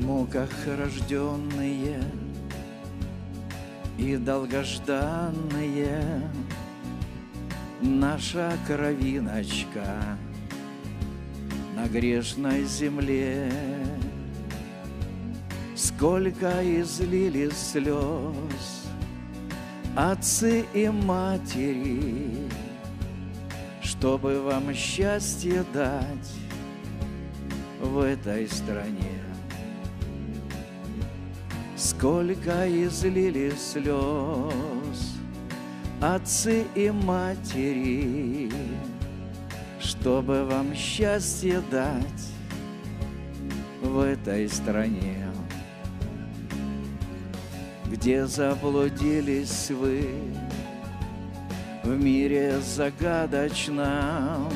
В муках рожденные и долгожданные. Наша кровиночка на грешной земле. Сколько излили слез Отцы и матери Чтобы вам счастье дать В этой стране Сколько излили слез Отцы и матери Чтобы вам счастье дать В этой стране Где заблудились вы В мире загадочном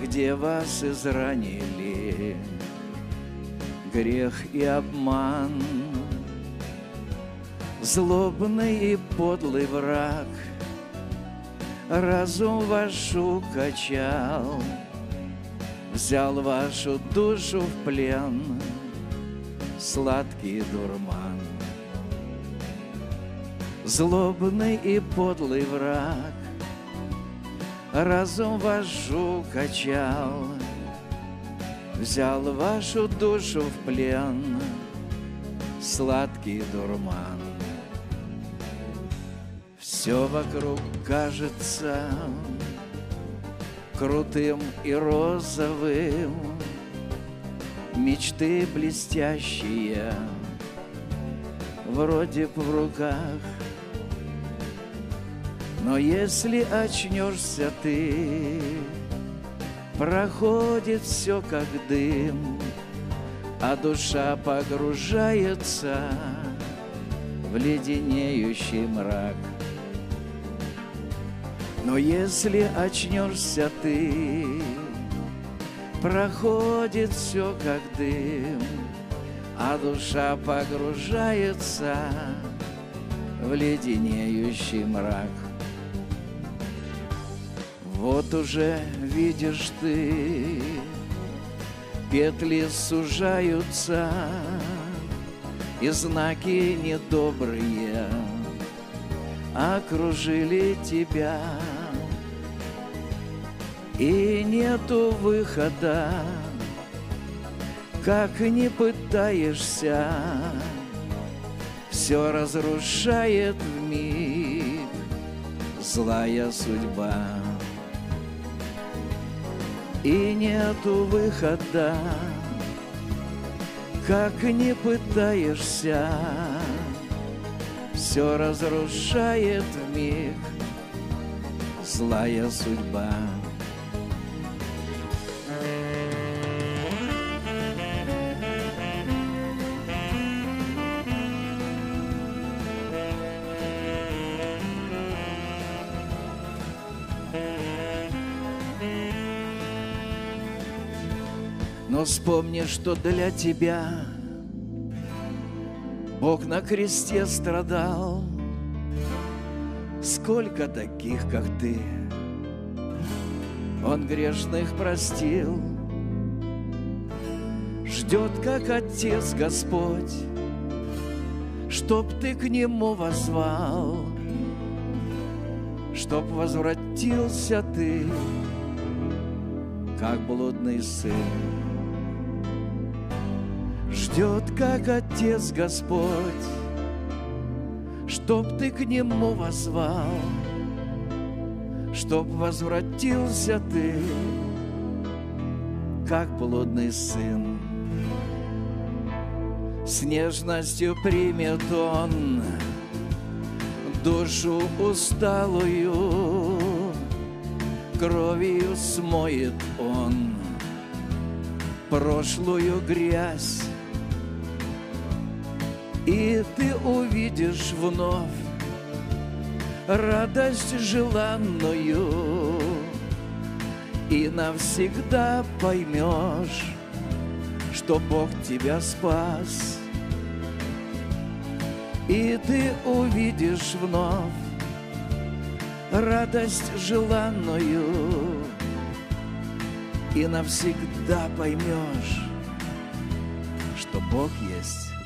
Где вас изранили грех и обман, Злобный и подлый враг Разум вашу качал, Взял вашу душу в плен Сладкий дурман. Злобный и подлый враг Разум вашу качал, Взял вашу душу в плен. Сладкий дурман. Все вокруг кажется Крутым и розовым. Мечты блестящие Вроде б в руках. Но если очнешься ты Проходит все как дым, а душа погружается в леденеющий мрак. Но если очнешься ты, проходит все как дым, а душа погружается в леденеющий мрак. Вот уже видишь ты, петли сужаются, И знаки недобрые окружили тебя. И нету выхода, как не пытаешься, Все разрушает в миг злая судьба и нету выхода, как не пытаешься, все разрушает миг злая судьба. Но вспомни, что для тебя Бог на кресте страдал. Сколько таких, как ты, Он грешных простил. Ждет, как Отец Господь, Чтоб ты к Нему возвал, Чтоб возвратился ты, как блудный сын ждет, как Отец Господь, Чтоб ты к Нему возвал, Чтоб возвратился ты, как блудный сын. С нежностью примет Он душу усталую, Кровью смоет Он прошлую грязь и ты увидишь вновь радость желанную, И навсегда поймешь, что Бог тебя спас. И ты увидишь вновь радость желанную, И навсегда поймешь, что Бог есть